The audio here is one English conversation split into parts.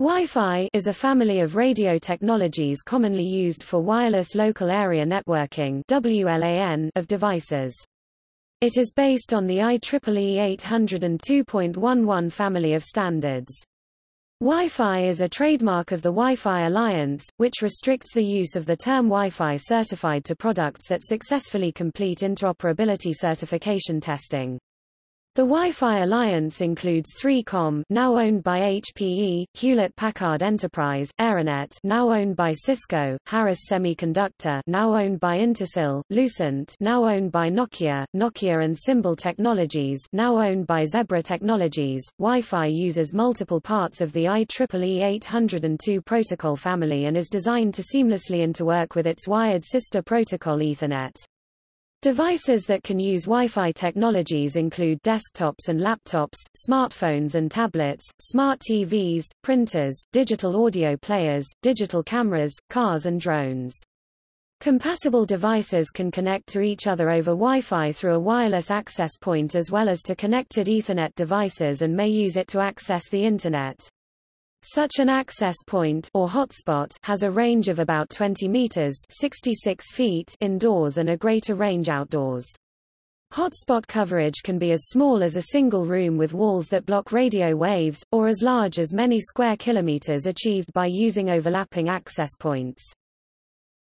Wi-Fi is a family of radio technologies commonly used for wireless local area networking WLAN of devices. It is based on the IEEE 802.11 family of standards. Wi-Fi is a trademark of the Wi-Fi Alliance, which restricts the use of the term Wi-Fi certified to products that successfully complete interoperability certification testing. The Wi-Fi Alliance includes 3Com now owned by HPE, Hewlett-Packard Enterprise, Aironet now owned by Cisco, Harris Semiconductor now owned by Intersil, Lucent now owned by Nokia, Nokia and Symbol Technologies now owned by Zebra Technologies. Wi-Fi uses multiple parts of the IEEE 802 protocol family and is designed to seamlessly interwork with its wired sister protocol Ethernet. Devices that can use Wi-Fi technologies include desktops and laptops, smartphones and tablets, smart TVs, printers, digital audio players, digital cameras, cars and drones. Compatible devices can connect to each other over Wi-Fi through a wireless access point as well as to connected Ethernet devices and may use it to access the Internet. Such an access point or hotspot has a range of about 20 meters 66 feet indoors and a greater range outdoors. Hotspot coverage can be as small as a single room with walls that block radio waves, or as large as many square kilometers achieved by using overlapping access points.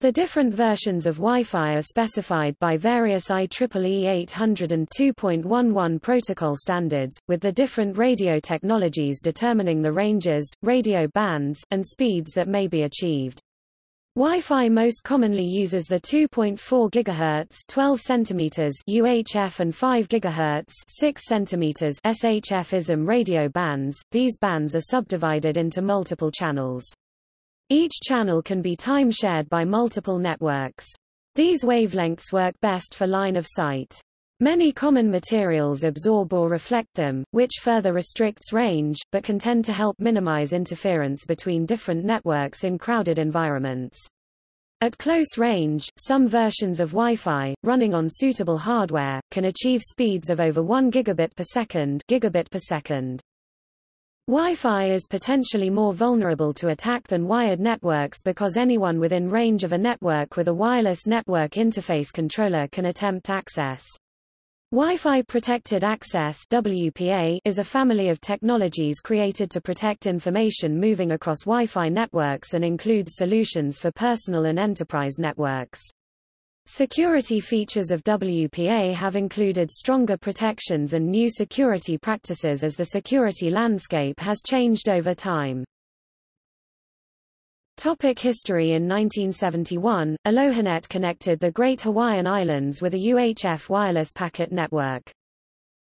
The different versions of Wi-Fi are specified by various IEEE 802.11 protocol standards, with the different radio technologies determining the ranges, radio bands, and speeds that may be achieved. Wi-Fi most commonly uses the 2.4 GHz 12 cm UHF and 5 GHz 6 cm SHF ISM radio bands. These bands are subdivided into multiple channels. Each channel can be time-shared by multiple networks. These wavelengths work best for line of sight. Many common materials absorb or reflect them, which further restricts range, but can tend to help minimize interference between different networks in crowded environments. At close range, some versions of Wi-Fi, running on suitable hardware, can achieve speeds of over 1 gigabit per second, gigabit per second. Wi-Fi is potentially more vulnerable to attack than wired networks because anyone within range of a network with a wireless network interface controller can attempt access. Wi-Fi Protected Access WPA is a family of technologies created to protect information moving across Wi-Fi networks and includes solutions for personal and enterprise networks. Security features of WPA have included stronger protections and new security practices as the security landscape has changed over time. Topic history In 1971, AlohaNet connected the Great Hawaiian Islands with a UHF wireless packet network.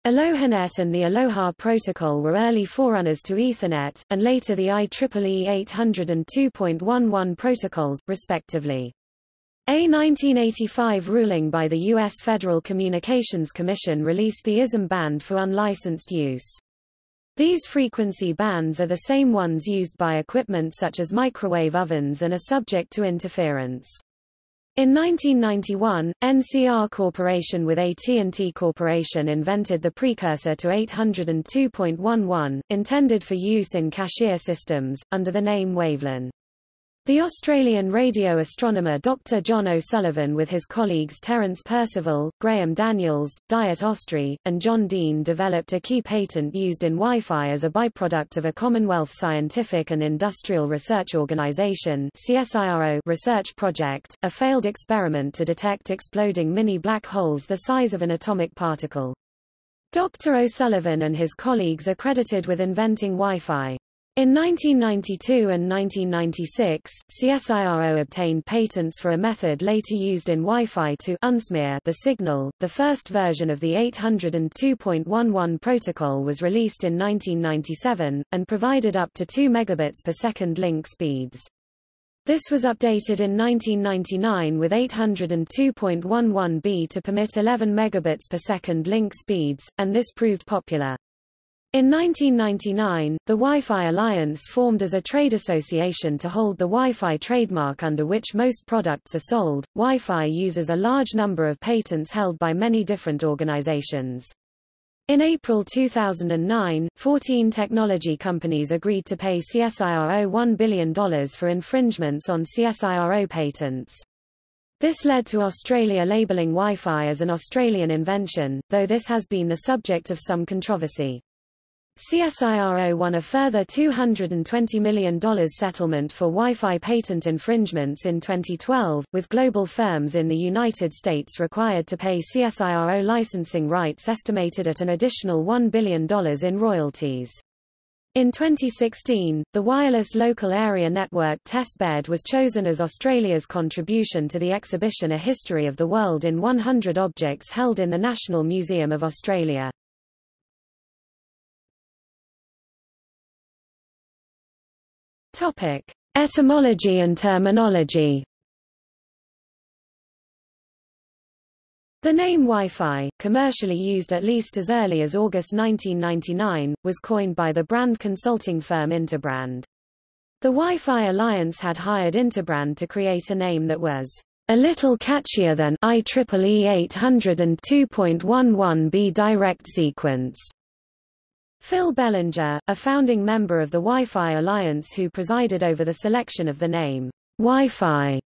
AlohaNet and the Aloha Protocol were early forerunners to Ethernet, and later the IEEE 802.11 protocols, respectively. A 1985 ruling by the U.S. Federal Communications Commission released the ISM band for unlicensed use. These frequency bands are the same ones used by equipment such as microwave ovens and are subject to interference. In 1991, NCR Corporation with AT&T Corporation invented the precursor to 802.11, intended for use in cashier systems, under the name Wavelan. The Australian radio astronomer Dr. John O'Sullivan with his colleagues Terence Percival, Graham Daniels, Diet Ostry, and John Dean developed a key patent used in Wi-Fi as a byproduct of a Commonwealth Scientific and Industrial Research Organization research project, a failed experiment to detect exploding mini black holes the size of an atomic particle. Dr. O'Sullivan and his colleagues are credited with inventing Wi-Fi. In 1992 and 1996, CSIRO obtained patents for a method later used in Wi-Fi to unsmear the signal. The first version of the 802.11 protocol was released in 1997, and provided up to 2 megabits per second link speeds. This was updated in 1999 with 802.11b to permit 11 megabits per second link speeds, and this proved popular. In 1999, the Wi-Fi Alliance formed as a trade association to hold the Wi-Fi trademark under which most products are sold. Wi-Fi uses a large number of patents held by many different organizations. In April 2009, 14 technology companies agreed to pay CSIRO $1 billion for infringements on CSIRO patents. This led to Australia labelling Wi-Fi as an Australian invention, though this has been the subject of some controversy. CSIRO won a further $220 million settlement for Wi-Fi patent infringements in 2012, with global firms in the United States required to pay CSIRO licensing rights estimated at an additional $1 billion in royalties. In 2016, the Wireless Local Area Network testbed was chosen as Australia's contribution to the exhibition A History of the World in 100 Objects held in the National Museum of Australia. Topic: Etymology and terminology. The name Wi-Fi, commercially used at least as early as August 1999, was coined by the brand consulting firm Interbrand. The Wi-Fi Alliance had hired Interbrand to create a name that was a little catchier than IEEE 802.11b direct sequence. Phil Belanger, a founding member of the Wi-Fi Alliance who presided over the selection of the name Wi-Fi,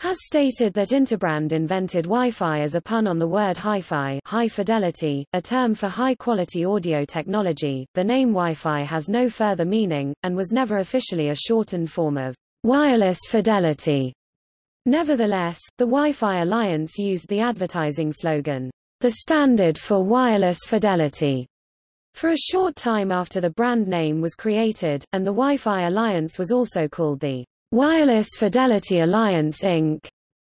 has stated that Interbrand invented Wi-Fi as a pun on the word hi-fi, high fidelity, a term for high-quality audio technology. The name Wi-Fi has no further meaning, and was never officially a shortened form of wireless fidelity. Nevertheless, the Wi-Fi Alliance used the advertising slogan, the standard for wireless fidelity, for a short time after the brand name was created, and the Wi-Fi Alliance was also called the Wireless Fidelity Alliance Inc.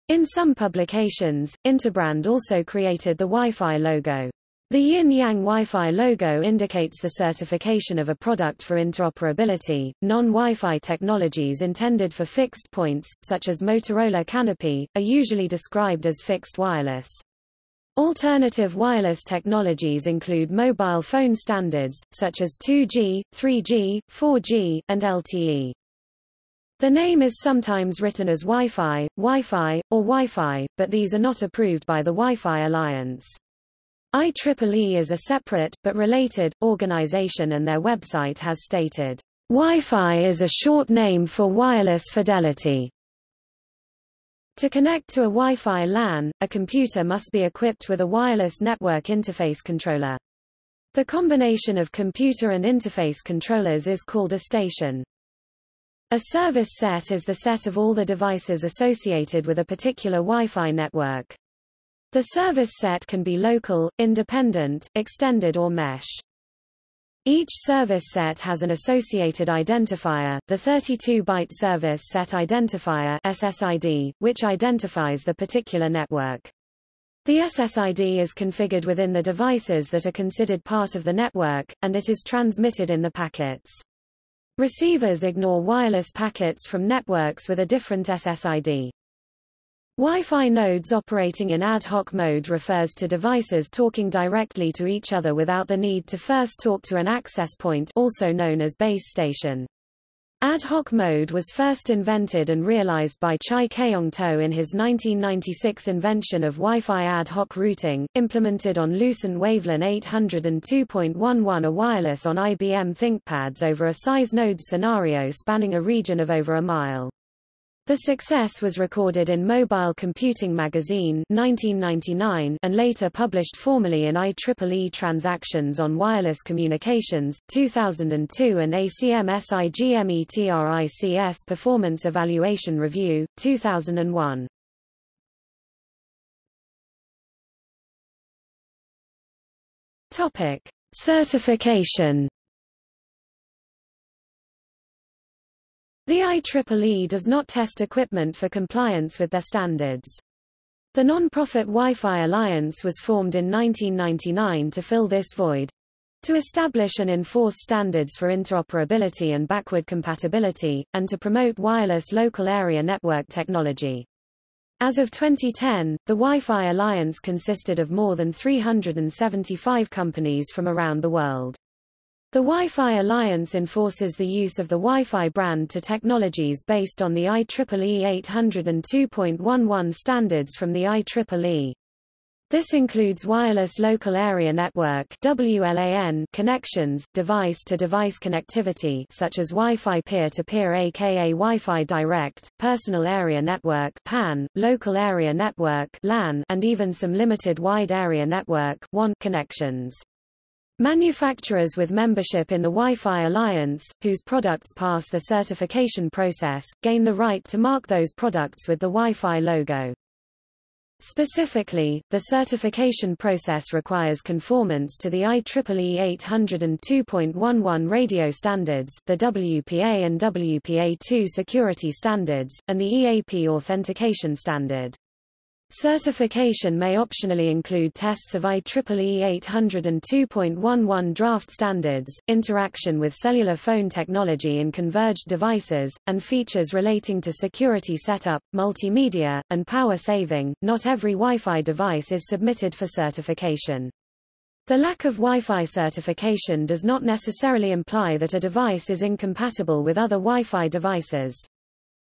In some publications, Interbrand also created the Wi-Fi logo. The yin-yang Wi-Fi logo indicates the certification of a product for interoperability. Non-Wi-Fi technologies intended for fixed points, such as Motorola Canopy, are usually described as fixed wireless. Alternative wireless technologies include mobile phone standards, such as 2G, 3G, 4G, and LTE. The name is sometimes written as Wi-Fi, Wi-Fi, or Wi-Fi, but these are not approved by the Wi-Fi Alliance. IEEE is a separate, but related, organization and their website has stated, Wi-Fi is a short name for wireless fidelity. To connect to a Wi-Fi LAN, a computer must be equipped with a wireless network interface controller. The combination of computer and interface controllers is called a station. A service set is the set of all the devices associated with a particular Wi-Fi network. The service set can be local, independent, extended or mesh. Each service set has an associated identifier, the 32-byte Service Set Identifier SSID, which identifies the particular network. The SSID is configured within the devices that are considered part of the network, and it is transmitted in the packets. Receivers ignore wireless packets from networks with a different SSID. Wi-Fi nodes operating in ad hoc mode refers to devices talking directly to each other without the need to first talk to an access point also known as base station. Ad hoc mode was first invented and realized by Chai Keong Toh in his 1996 invention of Wi-Fi ad hoc routing, implemented on Lucent Wavelan 802.11 a wireless on IBM ThinkPads over a size node scenario spanning a region of over a mile. The success was recorded in Mobile Computing Magazine 1999 and later published formally in IEEE Transactions on Wireless Communications 2002 and ACM SIGMETRICS Performance Evaluation Review 2001. Topic: Certification The IEEE does not test equipment for compliance with their standards. The non-profit Wi-Fi Alliance was formed in 1999 to fill this void. To establish and enforce standards for interoperability and backward compatibility, and to promote wireless local area network technology. As of 2010, the Wi-Fi Alliance consisted of more than 375 companies from around the world. The Wi-Fi Alliance enforces the use of the Wi-Fi brand to technologies based on the IEEE 802.11 standards from the IEEE. This includes wireless local area network WLAN connections, device-to-device connectivity such as Wi-Fi peer-to-peer aka Wi-Fi direct, personal area network PAN, local area network LAN, and even some limited wide area network WAN connections. Manufacturers with membership in the Wi-Fi Alliance, whose products pass the certification process, gain the right to mark those products with the Wi-Fi logo. Specifically, the certification process requires conformance to the IEEE 802.11 radio standards, the WPA and WPA2 security standards, and the EAP authentication standard. Certification may optionally include tests of IEEE 802.11 draft standards, interaction with cellular phone technology in converged devices, and features relating to security setup, multimedia, and power saving. Not every Wi-Fi device is submitted for certification. The lack of Wi-Fi certification does not necessarily imply that a device is incompatible with other Wi-Fi devices.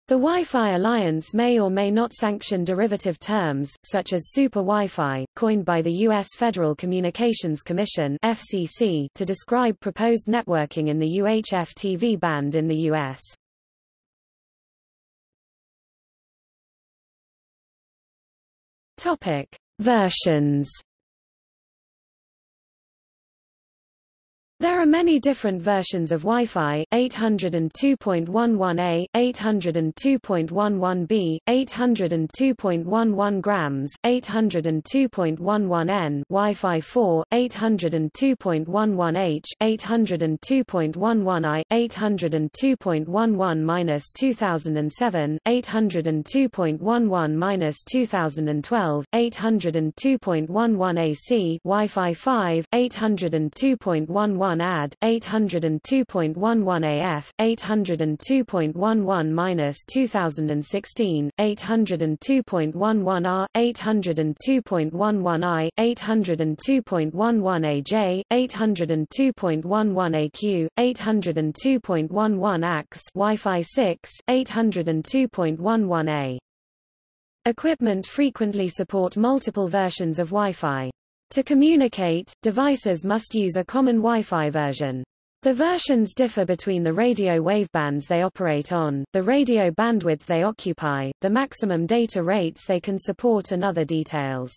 The Wi-Fi Alliance may or may not sanction derivative terms, such as Super Wi-Fi, coined by the U.S. Federal Communications Commission FCC, to describe proposed networking in the UHF TV band in the U.S. Topic. Versions There are many different versions of Wi-Fi, 802.11a, 802.11b, 802.11 grams, 802.11n, Wi-Fi 4, 802.11h, 802.11i, 802.11-2007, 802.11-2012, 802.11 AC, Wi-Fi 5, 802.11 1 AD, 802.11 AF, 802.11-2016, 802.11 R, 802.11 I, 802.11 AJ, 802.11 AQ, 802.11 AX Wi-Fi 6, 802.11 A. Equipment frequently support multiple versions of Wi-Fi. To communicate, devices must use a common Wi-Fi version. The versions differ between the radio wavebands they operate on, the radio bandwidth they occupy, the maximum data rates they can support and other details.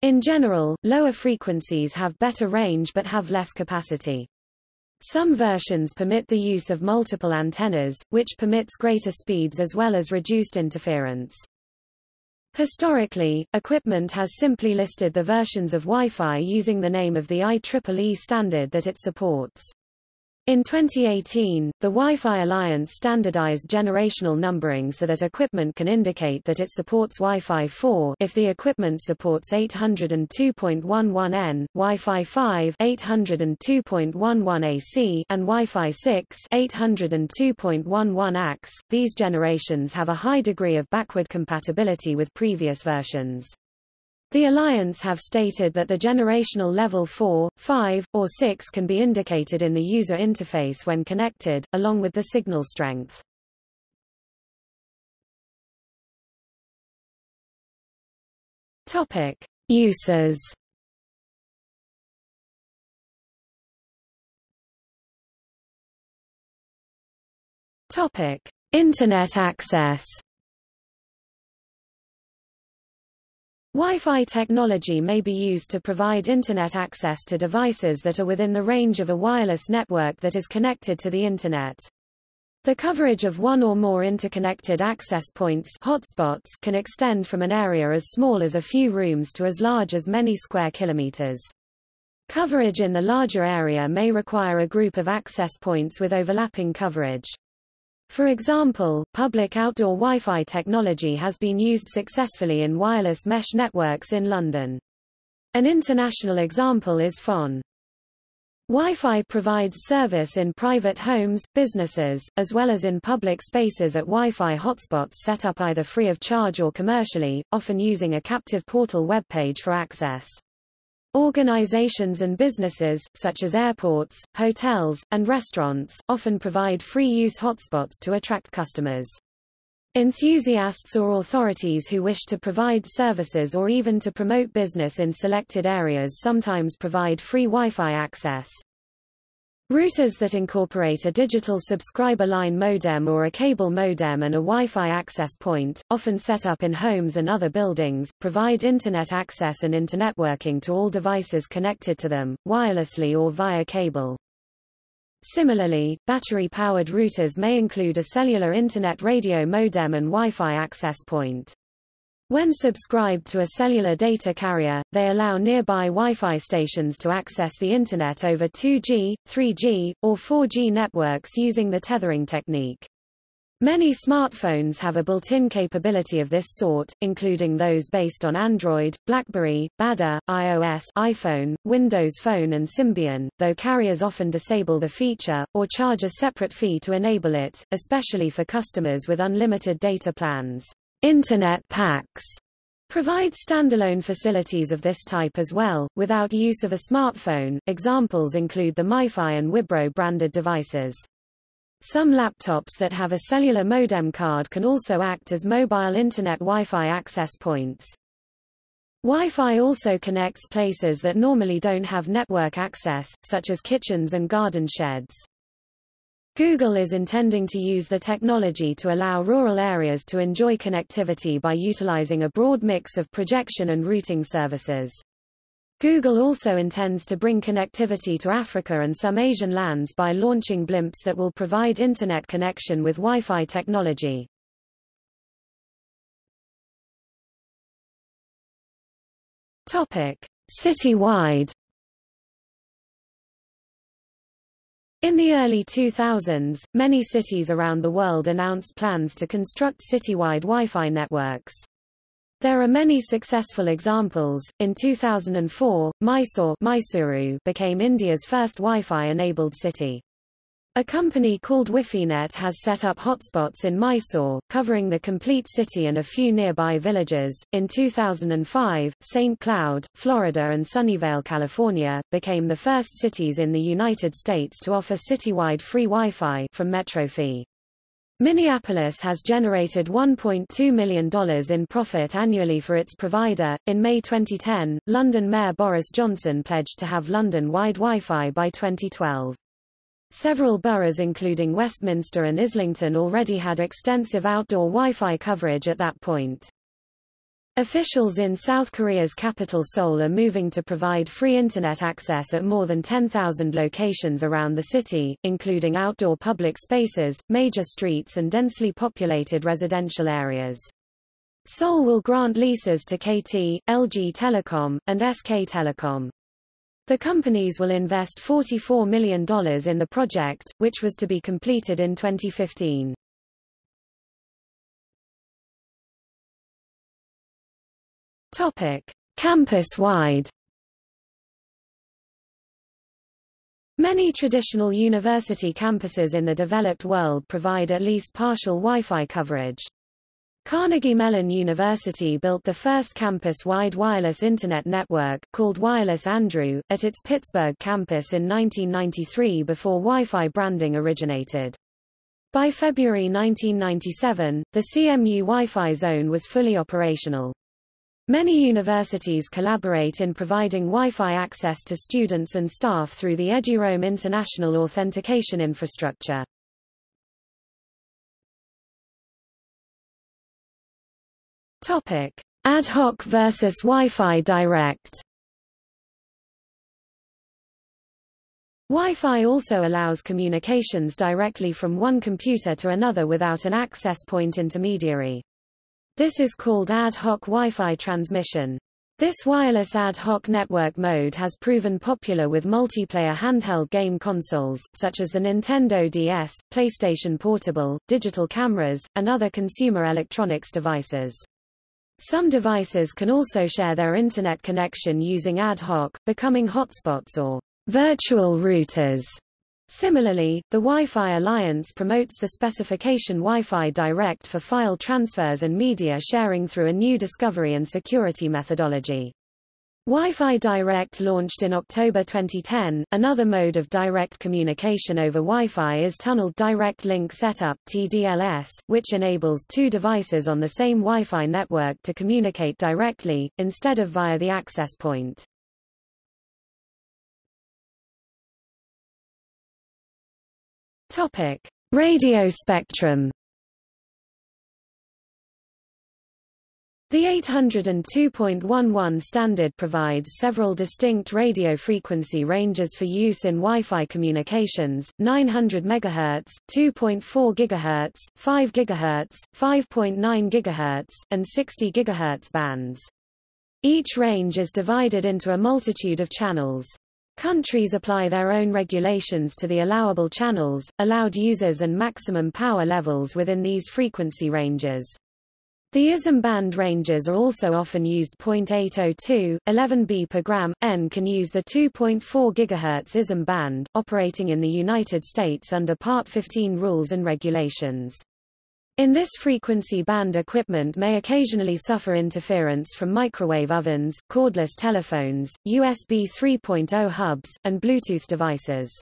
In general, lower frequencies have better range but have less capacity. Some versions permit the use of multiple antennas, which permits greater speeds as well as reduced interference. Historically, equipment has simply listed the versions of Wi-Fi using the name of the IEEE standard that it supports. In 2018, the Wi-Fi Alliance standardized generational numbering so that equipment can indicate that it supports Wi-Fi 4 if the equipment supports 802.11n, Wi-Fi 5 802.11 AC and Wi-Fi 6 802.11 AX. These generations have a high degree of backward compatibility with previous versions. The Alliance have stated that the generational level 4, 5, or 6 can be indicated in the user interface when connected, along with the signal strength. Topic. Uses Topic. Internet access Wi-Fi technology may be used to provide Internet access to devices that are within the range of a wireless network that is connected to the Internet. The coverage of one or more interconnected access points hotspots can extend from an area as small as a few rooms to as large as many square kilometers. Coverage in the larger area may require a group of access points with overlapping coverage. For example, public outdoor Wi-Fi technology has been used successfully in wireless mesh networks in London. An international example is FON. Wi-Fi provides service in private homes, businesses, as well as in public spaces at Wi-Fi hotspots set up either free of charge or commercially, often using a captive portal web page for access. Organizations and businesses, such as airports, hotels, and restaurants, often provide free-use hotspots to attract customers. Enthusiasts or authorities who wish to provide services or even to promote business in selected areas sometimes provide free Wi-Fi access. Routers that incorporate a digital subscriber line modem or a cable modem and a Wi-Fi access point, often set up in homes and other buildings, provide Internet access and internetworking to all devices connected to them, wirelessly or via cable. Similarly, battery-powered routers may include a cellular Internet radio modem and Wi-Fi access point. When subscribed to a cellular data carrier, they allow nearby Wi-Fi stations to access the Internet over 2G, 3G, or 4G networks using the tethering technique. Many smartphones have a built-in capability of this sort, including those based on Android, BlackBerry, BADA, iOS, iPhone, Windows Phone and Symbian, though carriers often disable the feature, or charge a separate fee to enable it, especially for customers with unlimited data plans. Internet packs provide standalone facilities of this type as well, without use of a smartphone. Examples include the MiFi and Wibro branded devices. Some laptops that have a cellular modem card can also act as mobile Internet Wi-Fi access points. Wi-Fi also connects places that normally don't have network access, such as kitchens and garden sheds. Google is intending to use the technology to allow rural areas to enjoy connectivity by utilizing a broad mix of projection and routing services. Google also intends to bring connectivity to Africa and some Asian lands by launching blimps that will provide Internet connection with Wi-Fi technology. Topic. Citywide In the early 2000s, many cities around the world announced plans to construct citywide Wi-Fi networks. There are many successful examples. In 2004, Mysore Mysuru became India's first Wi-Fi enabled city. A company called WiFiNet has set up hotspots in Mysore, covering the complete city and a few nearby villages. In 2005, St. Cloud, Florida and Sunnyvale, California, became the first cities in the United States to offer citywide free Wi-Fi from MetroFi. Minneapolis has generated $1.2 million in profit annually for its provider. In May 2010, London Mayor Boris Johnson pledged to have London-wide Wi-Fi by 2012. Several boroughs including Westminster and Islington already had extensive outdoor Wi-Fi coverage at that point. Officials in South Korea's capital Seoul are moving to provide free Internet access at more than 10,000 locations around the city, including outdoor public spaces, major streets and densely populated residential areas. Seoul will grant leases to KT, LG Telecom, and SK Telecom. The companies will invest $44 million in the project, which was to be completed in 2015. Topic: Campus-wide. Many traditional university campuses in the developed world provide at least partial Wi-Fi coverage. Carnegie Mellon University built the first campus-wide wireless Internet network, called Wireless Andrew, at its Pittsburgh campus in 1993 before Wi-Fi branding originated. By February 1997, the CMU Wi-Fi zone was fully operational. Many universities collaborate in providing Wi-Fi access to students and staff through the EduRoam International Authentication Infrastructure. Topic: Ad hoc versus Wi-Fi direct. Wi-Fi also allows communications directly from one computer to another without an access point intermediary. This is called ad hoc Wi-Fi transmission. This wireless ad hoc network mode has proven popular with multiplayer handheld game consoles, such as the Nintendo DS, PlayStation Portable, digital cameras, and other consumer electronics devices. Some devices can also share their Internet connection using ad hoc, becoming hotspots or virtual routers. Similarly, the Wi-Fi Alliance promotes the specification Wi-Fi Direct for file transfers and media sharing through a new discovery and security methodology. Wi-Fi Direct launched in October 2010. Another mode of direct communication over Wi-Fi is Tunneled Direct Link Setup (TDLS), which enables two devices on the same Wi-Fi network to communicate directly instead of via the access point. Topic: Radio spectrum. The 802.11 standard provides several distinct radio frequency ranges for use in Wi-Fi communications, 900 MHz, 2.4 GHz, 5 GHz, 5.9 GHz, and 60 GHz bands. Each range is divided into a multitude of channels. Countries apply their own regulations to the allowable channels, allowed users and maximum power levels within these frequency ranges. The ISM band ranges are also often used. 0.802, 11B per gram, N can use the 2.4 GHz ISM band, operating in the United States under Part 15 rules and regulations. In this frequency band equipment may occasionally suffer interference from microwave ovens, cordless telephones, USB 3.0 hubs, and Bluetooth devices.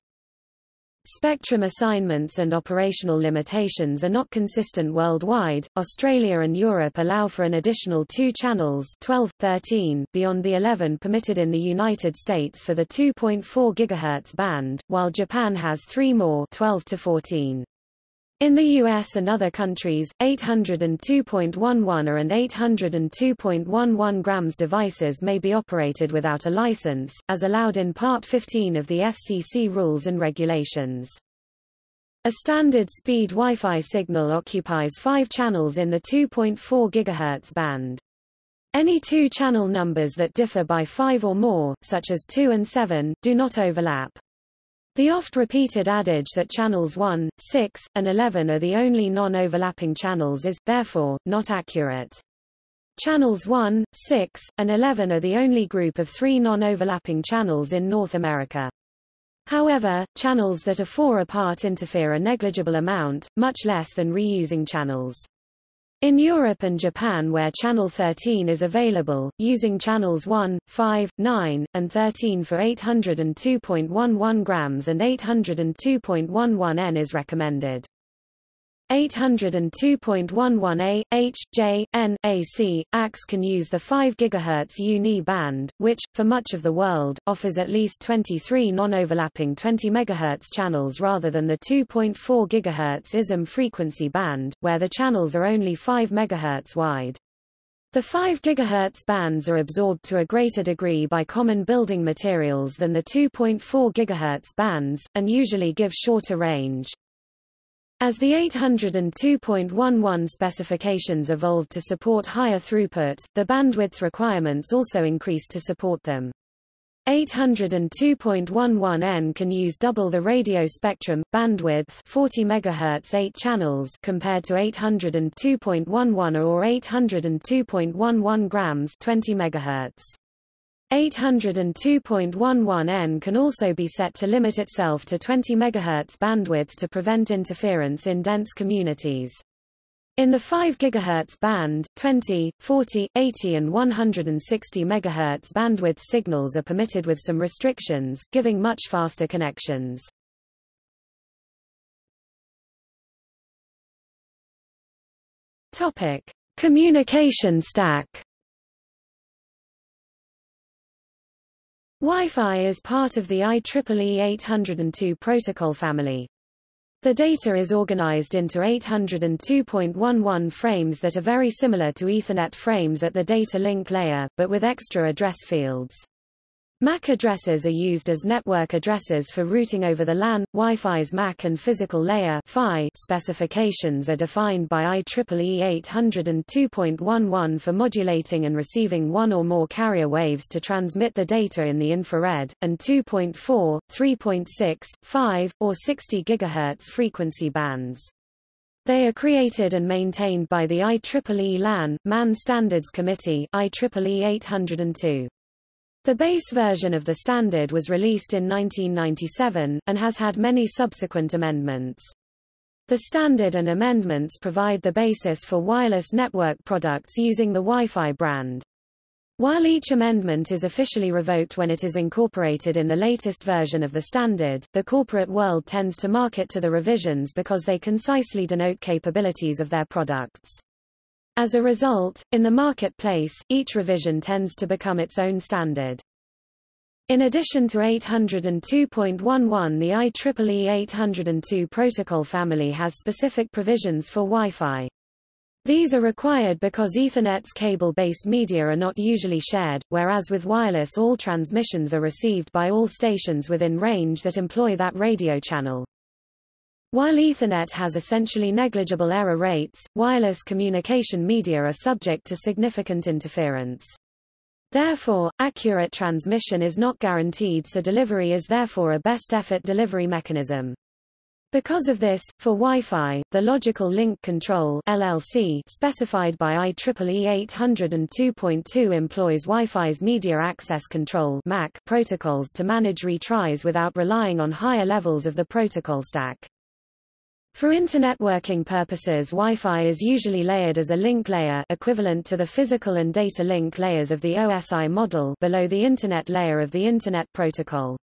Spectrum assignments and operational limitations are not consistent worldwide. Australia and Europe allow for an additional two channels 12, 13 beyond the 11 permitted in the United States for the 2.4 GHz band, while Japan has three more 12 to 14. In the US and other countries, 802.11 or and 802.11 grams devices may be operated without a license, as allowed in Part 15 of the FCC rules and regulations. A standard speed Wi-Fi signal occupies five channels in the 2.4 GHz band. Any two channel numbers that differ by five or more, such as 2 and 7, do not overlap. The oft-repeated adage that channels 1, 6, and 11 are the only non-overlapping channels is, therefore, not accurate. Channels 1, 6, and 11 are the only group of three non-overlapping channels in North America. However, channels that are four apart interfere a negligible amount, much less than reusing channels. In Europe and Japan where channel 13 is available, using channels 1, 5, 9, and 13 for 802.11 grams and 802.11 N is recommended. 802.11a, h, j, n, ac, AX can use the 5 GHz Uni band, which, for much of the world, offers at least 23 non-overlapping 20 MHz channels rather than the 2.4 GHz ISM frequency band, where the channels are only 5 MHz wide. The 5 GHz bands are absorbed to a greater degree by common building materials than the 2.4 GHz bands, and usually give shorter range. As the 802.11 specifications evolved to support higher throughput, the bandwidth requirements also increased to support them. 802.11n can use double the radio spectrum, bandwidth 40 MHz 8 channels compared to 802.11 or 802.11 grams 20 MHz. 802.11n can also be set to limit itself to 20 MHz bandwidth to prevent interference in dense communities. In the 5 GHz band, 20, 40, 80 and 160 MHz bandwidth signals are permitted with some restrictions, giving much faster connections. Topic: Communication stack Wi-Fi is part of the IEEE 802 protocol family. The data is organized into 802.11 frames that are very similar to Ethernet frames at the data link layer, but with extra address fields. MAC addresses are used as network addresses for routing over the LAN. Wi-Fi's MAC and physical layer specifications are defined by IEEE 802.11 for modulating and receiving one or more carrier waves to transmit the data in the infrared, and 2.4, 3.6, 5, or 60 GHz frequency bands. They are created and maintained by the IEEE LAN, MAN Standards Committee IEEE 802. The base version of the standard was released in 1997, and has had many subsequent amendments. The standard and amendments provide the basis for wireless network products using the Wi-Fi brand. While each amendment is officially revoked when it is incorporated in the latest version of the standard, the corporate world tends to market to the revisions because they concisely denote capabilities of their products. As a result, in the marketplace, each revision tends to become its own standard. In addition to 802.11 the IEEE 802 protocol family has specific provisions for Wi-Fi. These are required because Ethernet's cable-based media are not usually shared, whereas with wireless all transmissions are received by all stations within range that employ that radio channel. While Ethernet has essentially negligible error rates, wireless communication media are subject to significant interference. Therefore, accurate transmission is not guaranteed so delivery is therefore a best effort delivery mechanism. Because of this, for Wi-Fi, the Logical Link Control LLC specified by IEEE 802.2 employs Wi-Fi's Media Access Control MAC protocols to manage retries without relying on higher levels of the protocol stack. For internetworking purposes Wi-Fi is usually layered as a link layer equivalent to the physical and data link layers of the OSI model below the Internet layer of the Internet Protocol.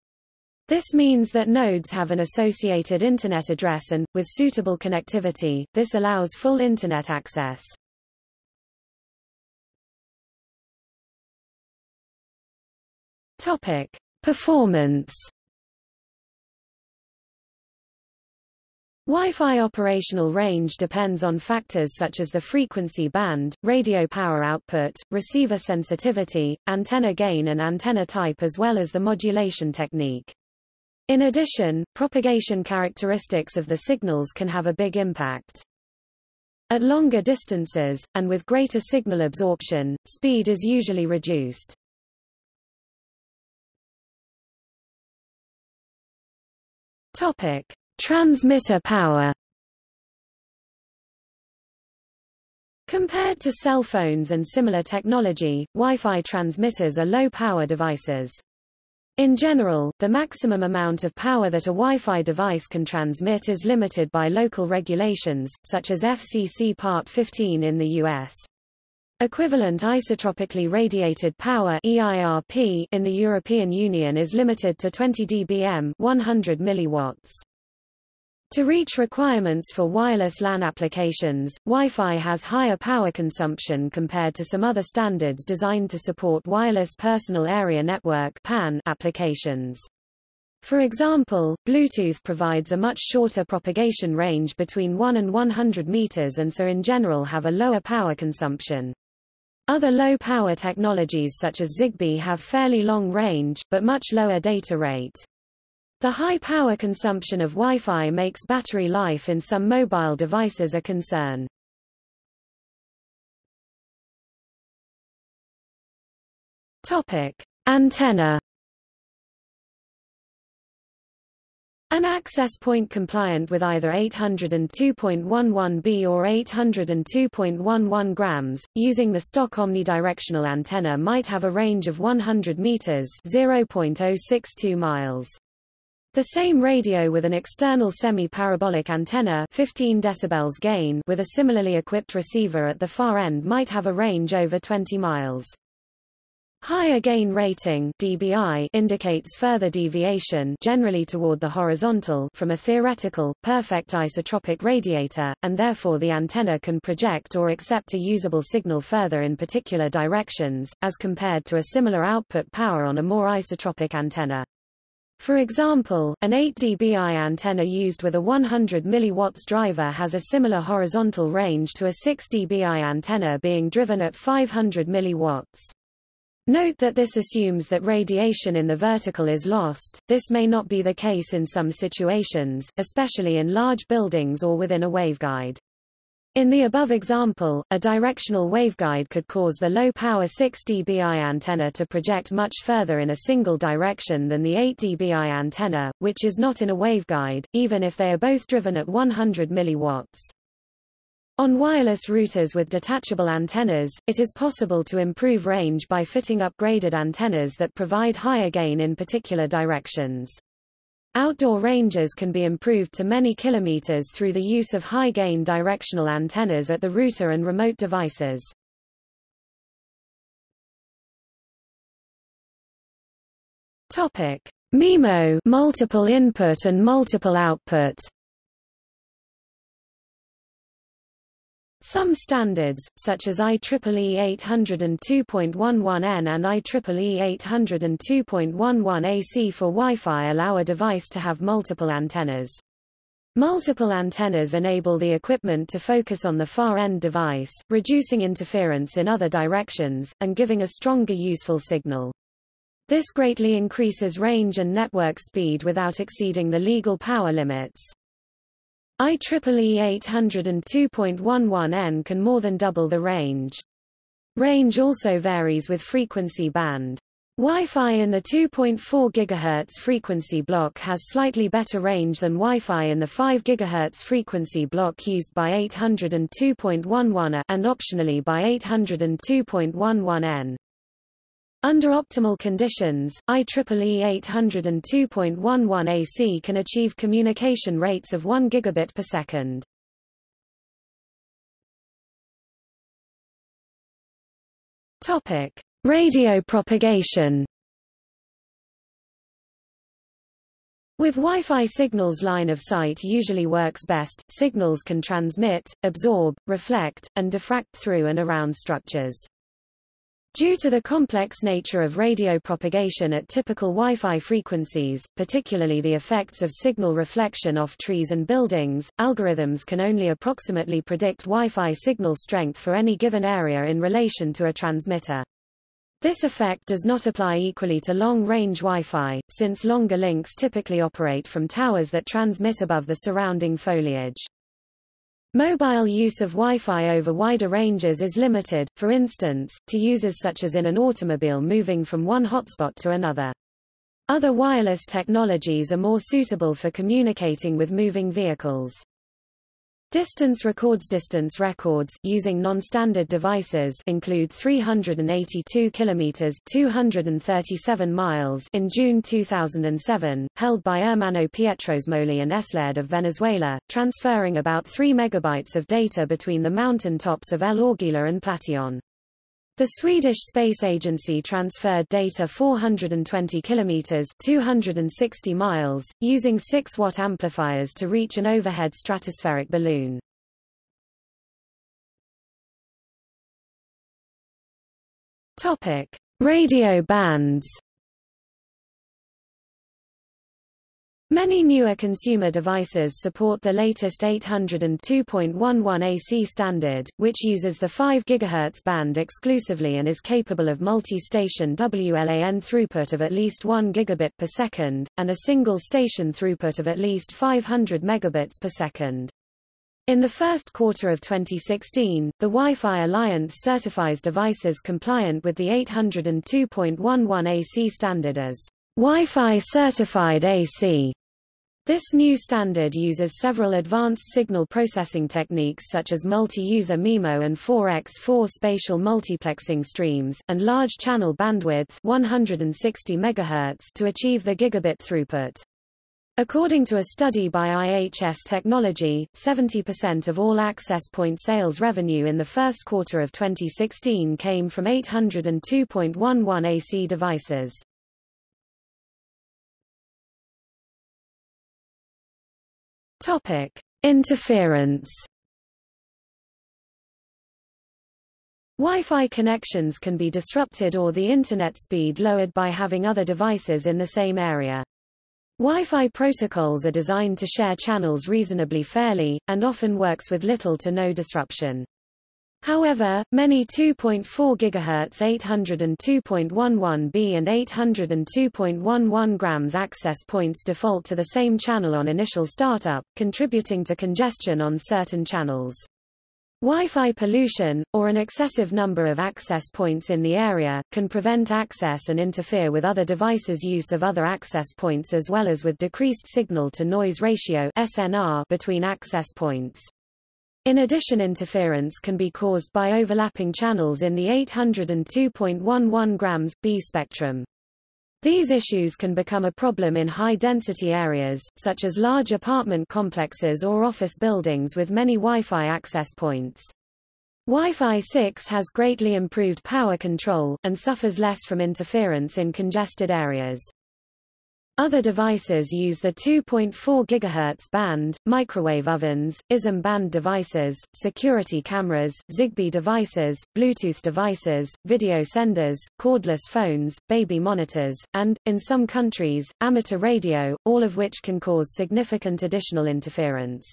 This means that nodes have an associated Internet address and, with suitable connectivity, this allows full Internet access. Topic. Performance Wi-Fi operational range depends on factors such as the frequency band, radio power output, receiver sensitivity, antenna gain and antenna type as well as the modulation technique. In addition, propagation characteristics of the signals can have a big impact. At longer distances, and with greater signal absorption, speed is usually reduced. Topic. Transmitter power Compared to cell phones and similar technology, Wi-Fi transmitters are low-power devices. In general, the maximum amount of power that a Wi-Fi device can transmit is limited by local regulations, such as FCC Part 15 in the U.S. Equivalent isotropically radiated power EIRP in the European Union is limited to 20 dBm 100 milliwatts. To reach requirements for wireless LAN applications, Wi-Fi has higher power consumption compared to some other standards designed to support wireless personal area network PAN applications. For example, Bluetooth provides a much shorter propagation range between 1 and 100 meters and so in general have a lower power consumption. Other low-power technologies such as Zigbee have fairly long range, but much lower data rate. The high power consumption of Wi-Fi makes battery life in some mobile devices a concern. Topic: Antenna An access point compliant with either 802.11b or 802.11 grams, using the stock omnidirectional antenna might have a range of 100 meters (0.062 miles). The same radio with an external semi-parabolic antenna 15 decibels gain with a similarly equipped receiver at the far end might have a range over 20 miles. Higher gain rating dBi indicates further deviation generally toward the horizontal from a theoretical, perfect isotropic radiator, and therefore the antenna can project or accept a usable signal further in particular directions, as compared to a similar output power on a more isotropic antenna. For example, an 8 dBi antenna used with a 100 mW driver has a similar horizontal range to a 6 dBi antenna being driven at 500 mW. Note that this assumes that radiation in the vertical is lost, this may not be the case in some situations, especially in large buildings or within a waveguide. In the above example, a directional waveguide could cause the low-power 6 dBi antenna to project much further in a single direction than the 8 dBi antenna, which is not in a waveguide, even if they are both driven at 100 mW. On wireless routers with detachable antennas, it is possible to improve range by fitting upgraded antennas that provide higher gain in particular directions. Outdoor ranges can be improved to many kilometers through the use of high-gain directional antennas at the router and remote devices. Topic: MIMO multiple input and multiple output. Some standards, such as IEEE 802.11n and IEEE 802.11ac for Wi-Fi allow a device to have multiple antennas. Multiple antennas enable the equipment to focus on the far-end device, reducing interference in other directions, and giving a stronger useful signal. This greatly increases range and network speed without exceeding the legal power limits. IEEE 802.11n can more than double the range. Range also varies with frequency band. Wi-Fi in the 2.4 GHz frequency block has slightly better range than Wi-Fi in the 5 GHz frequency block used by 802.11a and optionally by 802.11n. Under optimal conditions, IEEE 802.11ac can achieve communication rates of 1 gigabit per second. Topic: Radio propagation. With Wi-Fi signals line of sight usually works best, signals can transmit, absorb, reflect, and diffract through and around structures. Due to the complex nature of radio propagation at typical Wi-Fi frequencies, particularly the effects of signal reflection off trees and buildings, algorithms can only approximately predict Wi-Fi signal strength for any given area in relation to a transmitter. This effect does not apply equally to long-range Wi-Fi, since longer links typically operate from towers that transmit above the surrounding foliage. Mobile use of Wi-Fi over wider ranges is limited, for instance, to users such as in an automobile moving from one hotspot to another. Other wireless technologies are more suitable for communicating with moving vehicles. Distance records distance records using non-standard devices include 382 kilometers 237 miles in June 2007 held by Ermanno Pietrosemoli and EsLaRed of Venezuela transferring about 3 megabytes of data between the mountain tops of El Águila and Platillon. The Swedish Space Agency transferred data 420 kilometers 260 miles using 6-watt amplifiers to reach an overhead stratospheric balloon. Topic: Radio bands. Many newer consumer devices support the latest 802.11 AC standard, which uses the 5 GHz band exclusively and is capable of multi-station WLAN throughput of at least 1 gigabit per second, and a single station throughput of at least 500 megabits per second. In the first quarter of 2016, the Wi-Fi Alliance certifies devices compliant with the 802.11 AC standard as Wi-Fi certified AC. This new standard uses several advanced signal processing techniques such as multi-user MIMO and 4x4 spatial multiplexing streams, and large channel bandwidth 160 MHz to achieve the gigabit throughput. According to a study by IHS Technology, 70% of all access point sales revenue in the first quarter of 2016 came from 802.11 AC devices. Topic: Interference. Wi-Fi connections can be disrupted or the internet speed lowered by having other devices in the same area. Wi-Fi protocols are designed to share channels reasonably fairly, and often works with little to no disruption. However, many 2.4 GHz 802.11b and 802.11 grams access points default to the same channel on initial startup, contributing to congestion on certain channels. Wi-Fi pollution, or an excessive number of access points in the area, can prevent access and interfere with other devices' use of other access points as well as with decreased signal-to-noise ratio SNR between access points. In addition interference can be caused by overlapping channels in the 802.11 grams B spectrum. These issues can become a problem in high-density areas, such as large apartment complexes or office buildings with many Wi-Fi access points. Wi-Fi 6 has greatly improved power control, and suffers less from interference in congested areas. Other devices use the 2.4 GHz band, microwave ovens, ISM band devices, security cameras, Zigbee devices, Bluetooth devices, video senders, cordless phones, baby monitors, and, in some countries, amateur radio, all of which can cause significant additional interference.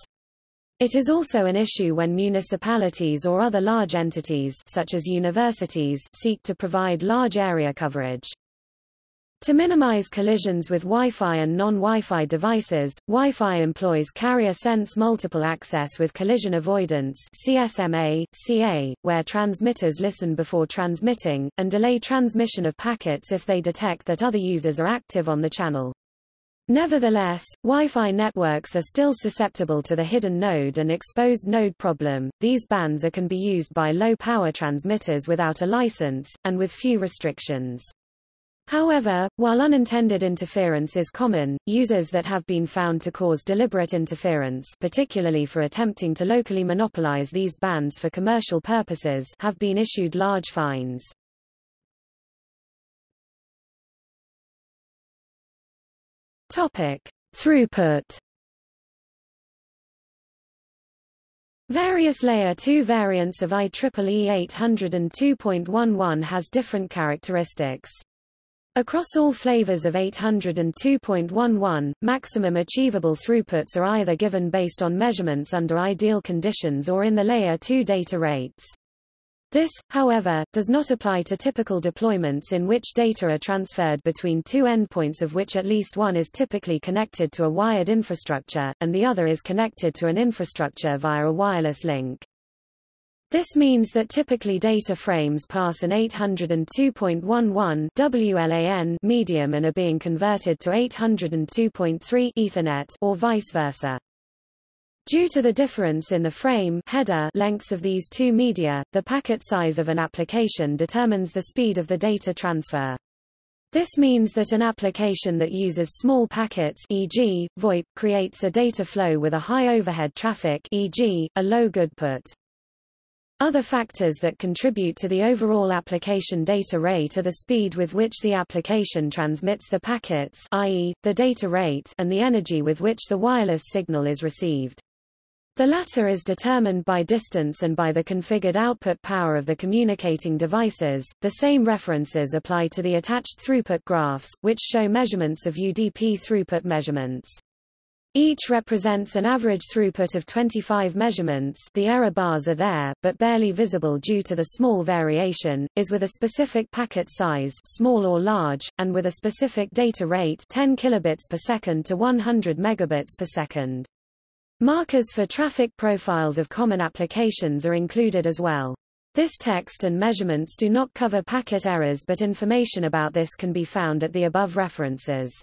It is also an issue when municipalities or other large entities such as universities seek to provide large area coverage. To minimize collisions with Wi-Fi and non-Wi-Fi devices, Wi-Fi employs carrier sense multiple access with collision avoidance CSMA, CA, where transmitters listen before transmitting, and delay transmission of packets if they detect that other users are active on the channel. Nevertheless, Wi-Fi networks are still susceptible to the hidden node and exposed node problem. These bands are can be used by low-power transmitters without a license, and with few restrictions. However, while unintended interference is common, users that have been found to cause deliberate interference particularly for attempting to locally monopolize these bands for commercial purposes have been issued large fines. Topic. Throughput Various Layer 2 variants of IEEE 802.11 has different characteristics. Across all flavors of 802.11, maximum achievable throughputs are either given based on measurements under ideal conditions or in the layer 2 data rates. This, however, does not apply to typical deployments in which data are transferred between two endpoints of which at least one is typically connected to a wired infrastructure, and the other is connected to an infrastructure via a wireless link. This means that typically data frames pass an 802.11 WLAN medium and are being converted to 802.3 Ethernet or vice versa. Due to the difference in the frame header lengths of these two media, the packet size of an application determines the speed of the data transfer. This means that an application that uses small packets e.g., VoIP, creates a data flow with a high overhead traffic e.g., a low goodput. Other factors that contribute to the overall application data rate are the speed with which the application transmits the packets i.e., the data rate and the energy with which the wireless signal is received. The latter is determined by distance and by the configured output power of the communicating devices. The same references apply to the attached throughput graphs, which show measurements of UDP throughput measurements. Each represents an average throughput of 25 measurements the error bars are there, but barely visible due to the small variation, is with a specific packet size small or large, and with a specific data rate 10 kilobits per second to 100 megabits per second. Markers for traffic profiles of common applications are included as well. This text and measurements do not cover packet errors but information about this can be found at the above references.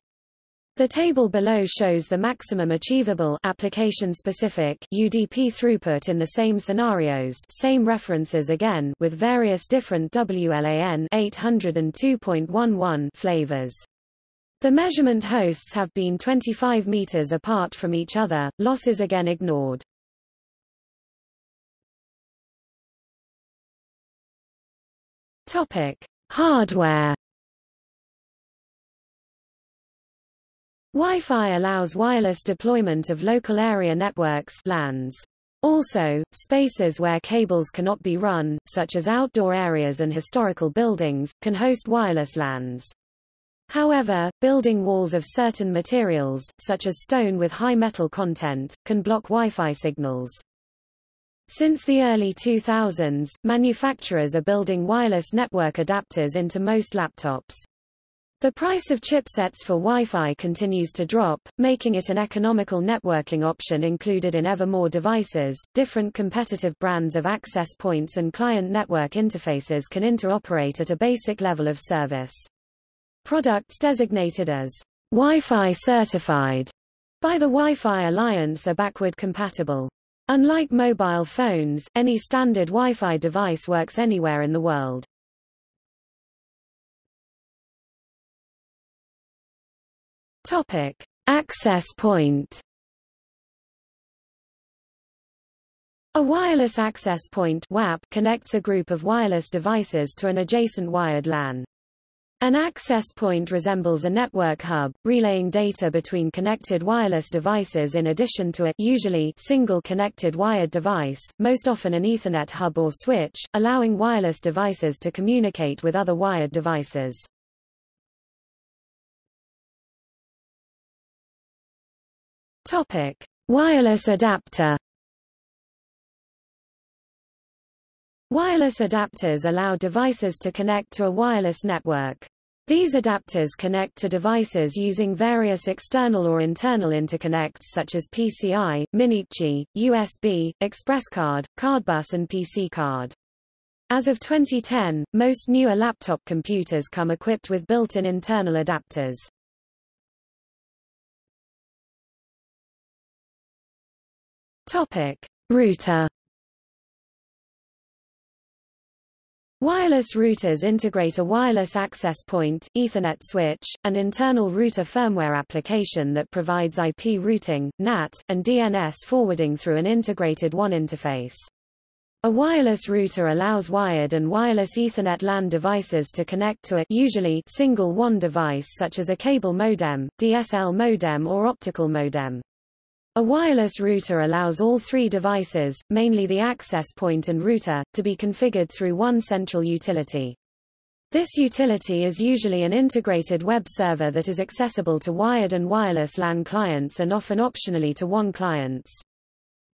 The table below shows the maximum achievable application-specific UDP throughput in the same scenarios same references again with various different WLAN 802.11 flavors. The measurement hosts have been 25 meters apart from each other, losses again ignored. Topic: Hardware Wi-Fi allows wireless deployment of local area networks LANs. Also, spaces where cables cannot be run, such as outdoor areas and historical buildings, can host wireless LANs. However, building walls of certain materials, such as stone with high metal content, can block Wi-Fi signals. Since the early 2000s, manufacturers are building wireless network adapters into most laptops. The price of chipsets for Wi-Fi continues to drop, making it an economical networking option included in ever more devices. Different competitive brands of access points and client network interfaces can interoperate at a basic level of service. Products designated as Wi-Fi certified by the Wi-Fi Alliance are backward compatible. Unlike mobile phones, any standard Wi-Fi device works anywhere in the world. Topic: Access point. A wireless access point WAP connects a group of wireless devices to an adjacent wired LAN. An access point resembles a network hub, relaying data between connected wireless devices in addition to a usually single connected wired device, most often an Ethernet hub or switch, allowing wireless devices to communicate with other wired devices. Topic: Wireless adapter Wireless adapters allow devices to connect to a wireless network. These adapters connect to devices using various external or internal interconnects such as PCI, MiniPCI, USB, ExpressCard, CardBus and PC card. As of 2010, most newer laptop computers come equipped with built-in internal adapters. Topic: Router Wireless routers integrate a wireless access point, Ethernet switch, an internal router firmware application that provides IP routing, NAT, and DNS forwarding through an integrated WAN interface. A wireless router allows wired and wireless Ethernet LAN devices to connect to a usually single WAN device such as a cable modem, DSL modem or optical modem. A wireless router allows all three devices, mainly the access point and router, to be configured through one central utility. This utility is usually an integrated web server that is accessible to wired and wireless LAN clients and often optionally to WAN clients.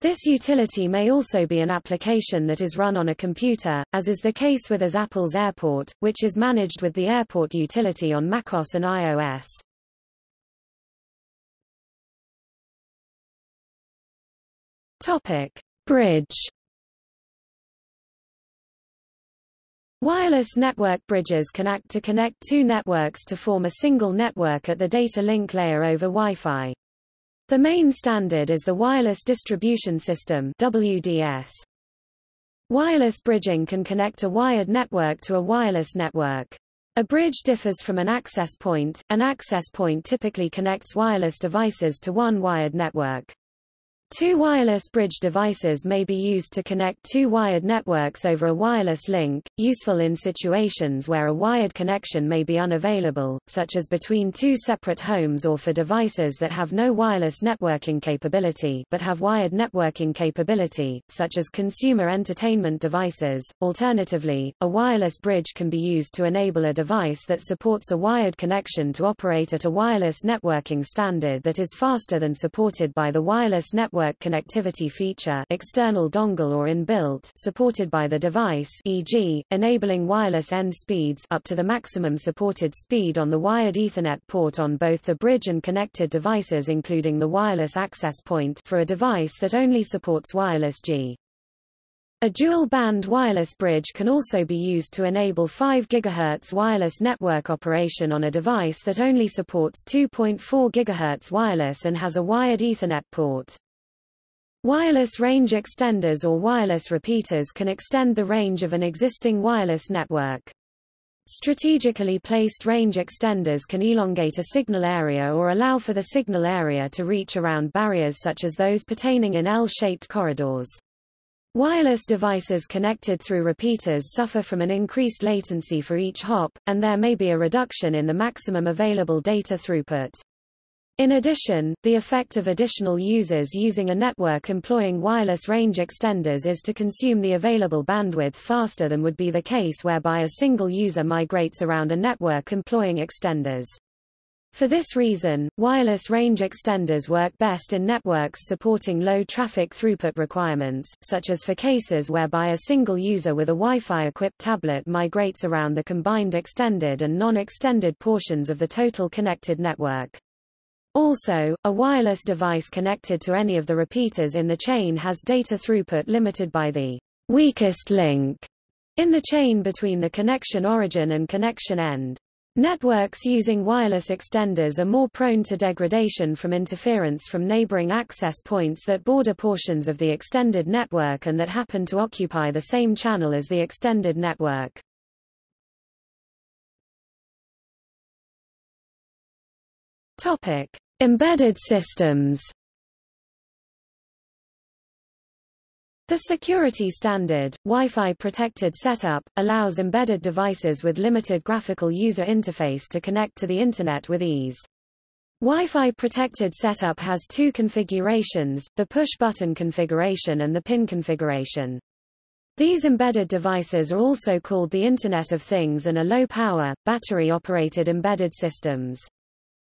This utility may also be an application that is run on a computer, as is the case with as Apple's Airport, which is managed with the Airport utility on macOS and iOS. Topic: Bridge. Wireless network bridges can act to connect two networks to form a single network at the data link layer over Wi-Fi. The main standard is the Wireless Distribution System WDS. Wireless bridging can connect a wired network to a wireless network. A bridge differs from an access point. An access point typically connects wireless devices to one wired network. Two wireless bridge devices may be used to connect two wired networks over a wireless link, useful in situations where a wired connection may be unavailable, such as between two separate homes or for devices that have no wireless networking capability but have wired networking capability, such as consumer entertainment devices. Alternatively, a wireless bridge can be used to enable a device that supports a wired connection to operate at a wireless networking standard that is faster than supported by the wireless network network connectivity feature external dongle or inbuilt supported by the device e.g., enabling wireless end speeds up to the maximum supported speed on the wired Ethernet port on both the bridge and connected devices including the wireless access point for a device that only supports wireless G. A dual-band wireless bridge can also be used to enable 5 GHz wireless network operation on a device that only supports 2.4 GHz wireless and has a wired Ethernet port. Wireless range extenders or wireless repeaters can extend the range of an existing wireless network. Strategically placed range extenders can elongate a signal area or allow for the signal area to reach around barriers such as those pertaining in L-shaped corridors. Wireless devices connected through repeaters suffer from an increased latency for each hop, and there may be a reduction in the maximum available data throughput. In addition, the effect of additional users using a network employing wireless range extenders is to consume the available bandwidth faster than would be the case whereby a single user migrates around a network employing extenders. For this reason, wireless range extenders work best in networks supporting low traffic throughput requirements, such as for cases whereby a single user with a Wi-Fi equipped tablet migrates around the combined extended and non-extended portions of the total connected network. Also, a wireless device connected to any of the repeaters in the chain has data throughput limited by the weakest link in the chain between the connection origin and connection end. Networks using wireless extenders are more prone to degradation from interference from neighboring access points that border portions of the extended network and that happen to occupy the same channel as the extended network. Topic: Embedded systems. The security standard, Wi-Fi protected setup, allows embedded devices with limited graphical user interface to connect to the Internet with ease. Wi-Fi protected setup has two configurations, the push-button configuration and the pin configuration. These embedded devices are also called the Internet of Things and are low-power, battery-operated embedded systems.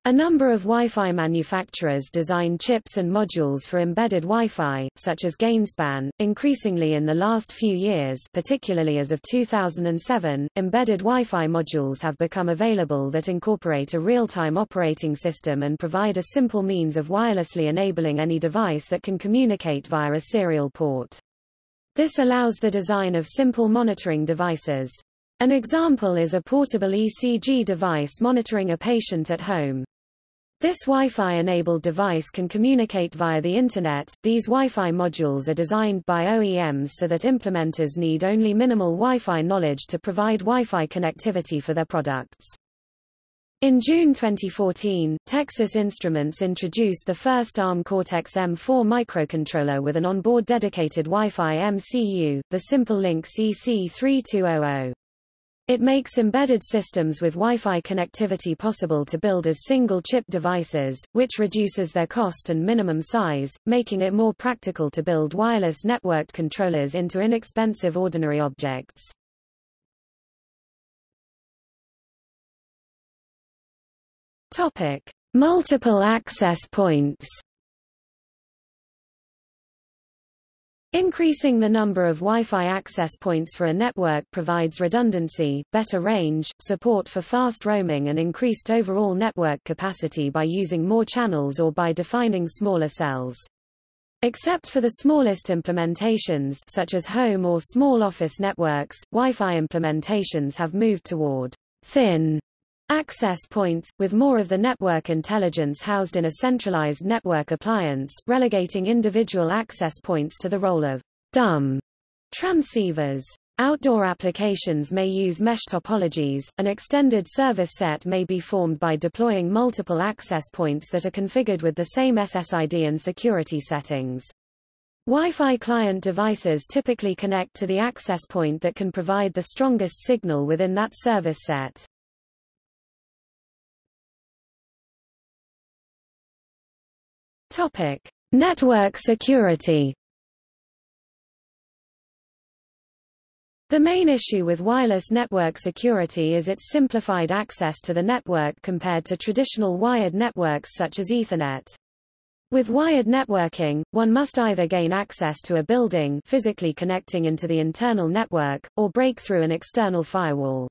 A number of Wi-Fi manufacturers design chips and modules for embedded Wi-Fi, such as Gainspan. Increasingly in the last few years, particularly as of 2007, embedded Wi-Fi modules have become available that incorporate a real-time operating system and provide a simple means of wirelessly enabling any device that can communicate via a serial port. This allows the design of simple monitoring devices. An example is a portable ECG device monitoring a patient at home. This Wi-Fi enabled device can communicate via the Internet. These Wi-Fi modules are designed by OEMs so that implementers need only minimal Wi-Fi knowledge to provide Wi-Fi connectivity for their products. In June 2014, Texas Instruments introduced the first ARM Cortex-M4 microcontroller with an onboard dedicated Wi-Fi MCU, the SimpleLink CC3200. It makes embedded systems with Wi-Fi connectivity possible to build as single-chip devices, which reduces their cost and minimum size, making it more practical to build wireless networked controllers into inexpensive ordinary objects. Topic: Multiple access points. Increasing the number of Wi-Fi access points for a network provides redundancy, better range, support for fast roaming and increased overall network capacity by using more channels or by defining smaller cells. Except for the smallest implementations such as home or small office networks, Wi-Fi implementations have moved toward thin access points, with more of the network intelligence housed in a centralized network appliance, relegating individual access points to the role of dumb transceivers. Outdoor applications may use mesh topologies. An extended service set may be formed by deploying multiple access points that are configured with the same SSID and security settings. Wi-Fi client devices typically connect to the access point that can provide the strongest signal within that service set. Topic: Network security. The main issue with wireless network security is its simplified access to the network compared to traditional wired networks such as Ethernet. With wired networking, one must either gain access to a building physically connecting into the internal network, or break through an external firewall.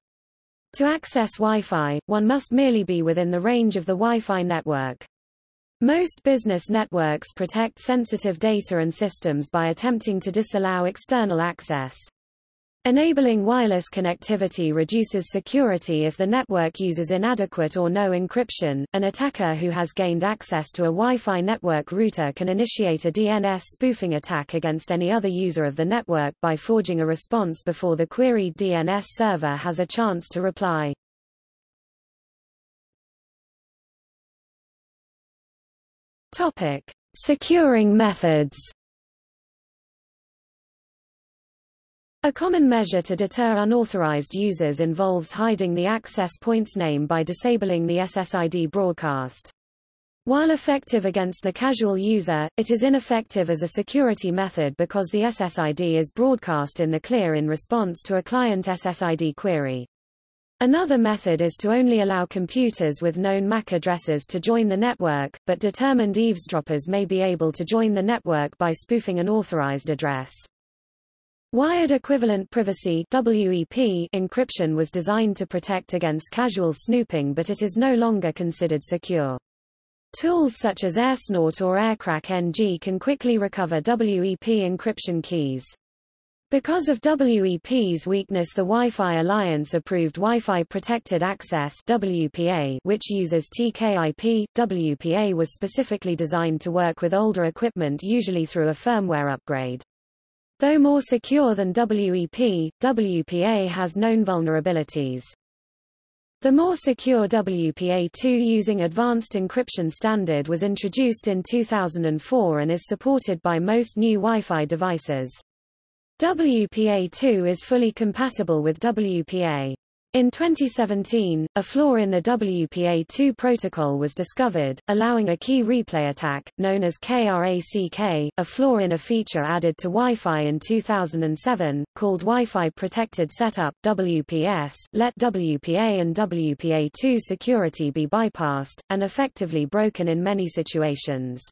To access Wi-Fi, one must merely be within the range of the Wi-Fi network. Most business networks protect sensitive data and systems by attempting to disallow external access. Enabling wireless connectivity reduces security if the network uses inadequate or no encryption. An attacker who has gained access to a Wi-Fi network router can initiate a DNS spoofing attack against any other user of the network by forging a response before the queried DNS server has a chance to reply. Topic: Securing methods. A common measure to deter unauthorized users involves hiding the access point's name by disabling the SSID broadcast. While effective against the casual user, it is ineffective as a security method because the SSID is broadcast in the clear in response to a client SSID query. Another method is to only allow computers with known MAC addresses to join the network, but determined eavesdroppers may be able to join the network by spoofing an authorized address. Wired Equivalent Privacy WEP encryption was designed to protect against casual snooping but it is no longer considered secure. Tools such as AirSnort or AirCrack NG can quickly recover WEP encryption keys. Because of WEP's weakness the Wi-Fi Alliance approved Wi-Fi Protected Access WPA, which uses TKIP. WPA was specifically designed to work with older equipment usually through a firmware upgrade. Though more secure than WEP, WPA has known vulnerabilities. The more secure WPA2 using Advanced Encryption Standard was introduced in 2004 and is supported by most new Wi-Fi devices. WPA2 is fully compatible with WPA. In 2017, a flaw in the WPA2 protocol was discovered, allowing a key replay attack, known as KRACK, a flaw in a feature added to Wi-Fi in 2007, called Wi-Fi Protected Setup WPS, let WPA and WPA2 security be bypassed, and effectively broken in many situations.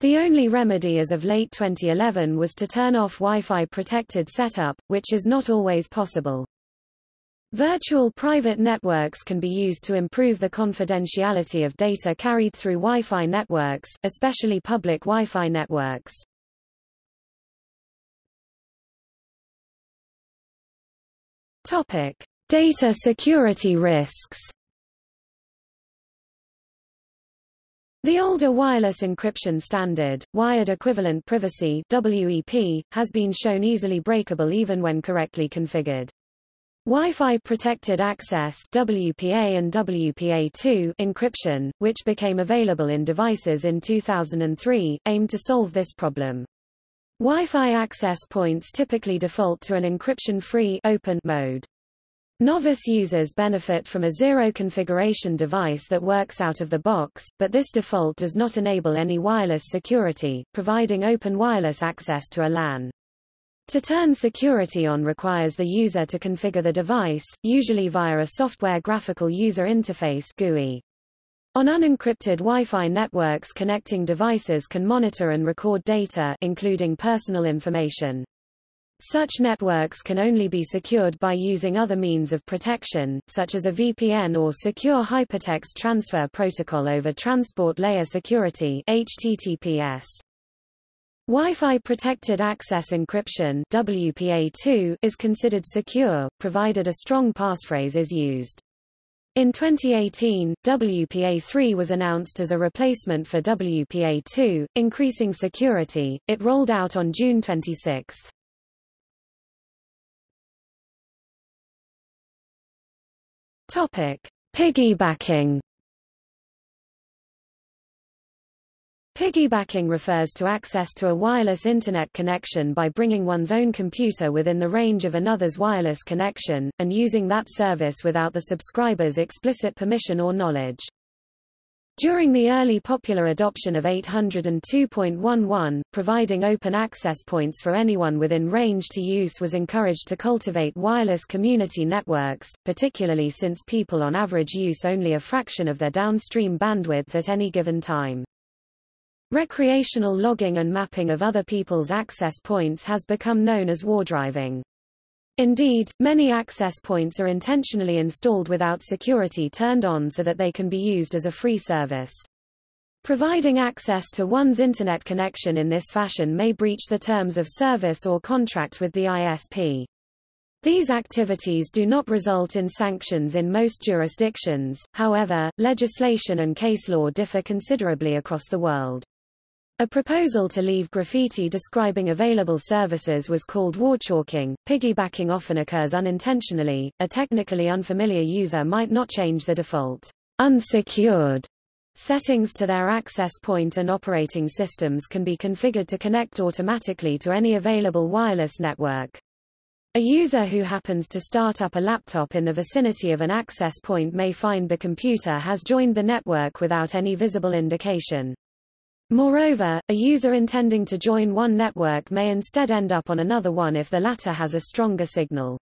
The only remedy as of late 2011 was to turn off Wi-Fi protected setup, which is not always possible. Virtual private networks can be used to improve the confidentiality of data carried through Wi-Fi networks, especially public Wi-Fi networks. Topic: Data security risks. The older wireless encryption standard, Wired Equivalent Privacy (WEP), has been shown easily breakable even when correctly configured. Wi-Fi Protected Access WPA and WPA2 encryption, which became available in devices in 2003, aimed to solve this problem. Wi-Fi access points typically default to an encryption-free open mode. Novice users benefit from a zero configuration device that works out of the box, but this default does not enable any wireless security, providing open wireless access to a LAN. To turn security on requires the user to configure the device, usually via a software graphical user interface GUI. On unencrypted Wi-Fi networks connecting devices can monitor and record data including personal information. Such networks can only be secured by using other means of protection, such as a VPN or Secure Hypertext Transfer Protocol over Transport Layer Security HTTPS. Wi-Fi Protected Access Encryption WPA2 is considered secure, provided a strong passphrase is used. In 2018, WPA3 was announced as a replacement for WPA2, increasing security. It rolled out on June 26. Topic: Piggybacking Piggybacking refers to access to a wireless Internet connection by bringing one's own computer within the range of another's wireless connection, and using that service without the subscriber's explicit permission or knowledge. During the early popular adoption of 802.11, providing open access points for anyone within range to use was encouraged to cultivate wireless community networks, particularly since people on average use only a fraction of their downstream bandwidth at any given time. Recreational logging and mapping of other people's access points has become known as wardriving. Indeed, many access points are intentionally installed without security turned on so that they can be used as a free service. Providing access to one's Internet connection in this fashion may breach the terms of service or contract with the ISP. These activities do not result in sanctions in most jurisdictions, however, legislation and case law differ considerably across the world. A proposal to leave graffiti describing available services was called warchalking. Piggybacking often occurs unintentionally. A technically unfamiliar user might not change the default unsecured settings to their access point and operating systems can be configured to connect automatically to any available wireless network. A user who happens to start up a laptop in the vicinity of an access point may find the computer has joined the network without any visible indication. Moreover, a user intending to join one network may instead end up on another one if the latter has a stronger signal.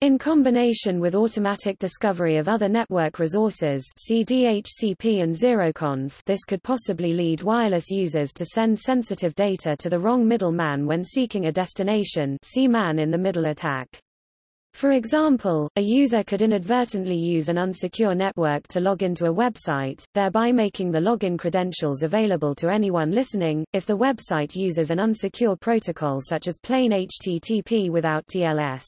In combination with automatic discovery of other network resources CDHCP and ZeroConf this could possibly lead wireless users to send sensitive data to the wrong middleman when seeking a destination see man-in-the-middle attack. For example, a user could inadvertently use an unsecure network to log into a website, thereby making the login credentials available to anyone listening, if the website uses an unsecure protocol such as plain HTTP without TLS.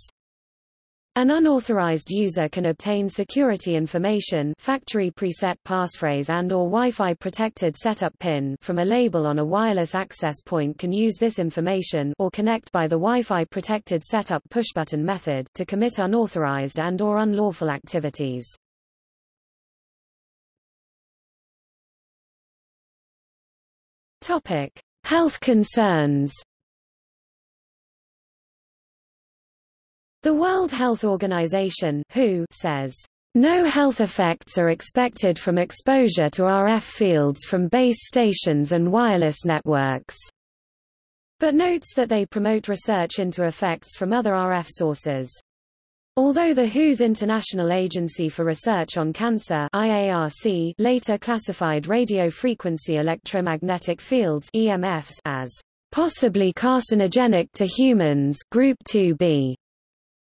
An unauthorized user can obtain security information factory preset passphrase and or Wi-Fi protected setup pin from a label on a wireless access point can use this information or connect by the Wi-Fi protected setup pushbutton method to commit unauthorized and or unlawful activities. Topic: Health concerns The World Health Organization WHO says, no health effects are expected from exposure to RF fields from base stations and wireless networks, but notes that they promote research into effects from other RF sources. Although the WHO's International Agency for Research on Cancer IARC later classified radio frequency electromagnetic fields EMFs as possibly carcinogenic to humans group 2B,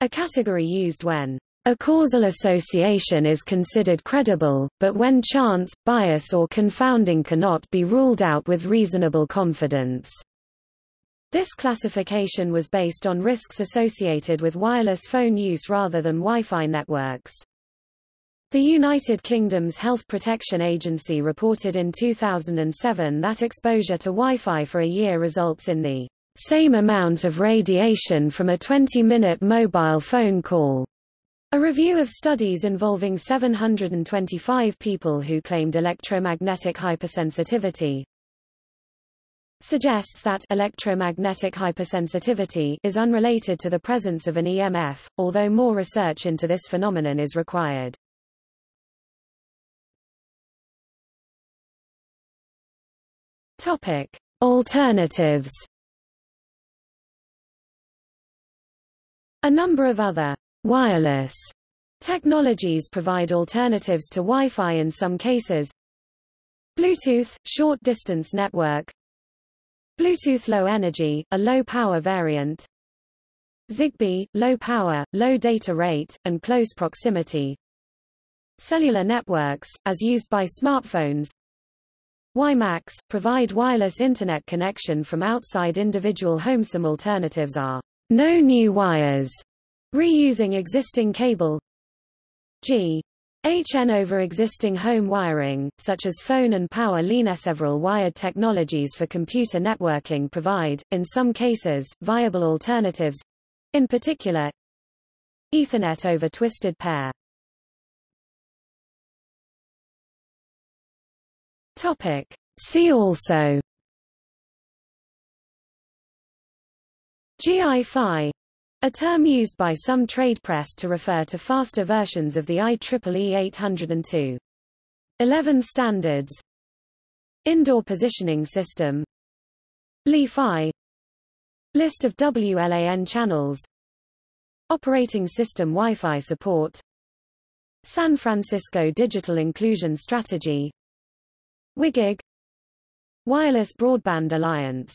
a category used when a causal association is considered credible, but when chance, bias or confounding cannot be ruled out with reasonable confidence. This classification was based on risks associated with wireless phone use rather than Wi-Fi networks. The United Kingdom's Health Protection Agency reported in 2007 that exposure to Wi-Fi for a year results in the same amount of radiation from a 20-minute mobile phone call. A review of studies involving 725 people who claimed electromagnetic hypersensitivity, suggests that electromagnetic hypersensitivity is unrelated to the presence of an EMF, although more research into this phenomenon is required. Topic: Alternatives. A number of other wireless technologies provide alternatives to Wi-Fi in some cases. Bluetooth, short distance network, Bluetooth Low Energy, a low-power variant Zigbee, low power, low data rate, and close proximity Cellular networks, as used by smartphones WiMAX, provide wireless Internet connection from outside individual homes. Some alternatives are no new wires, reusing existing cable G HN over existing home wiring, such as phone and power line. Several wired technologies for computer networking provide, in some cases, viable alternatives. In particular, Ethernet over twisted pair. Topic. See also GI-Fi a term used by some trade press to refer to faster versions of the IEEE 802. 11 standards. Indoor Positioning System. Li-Fi. List of WLAN channels. Operating System Wi-Fi support. San Francisco Digital Inclusion Strategy. WiGig Wireless Broadband Alliance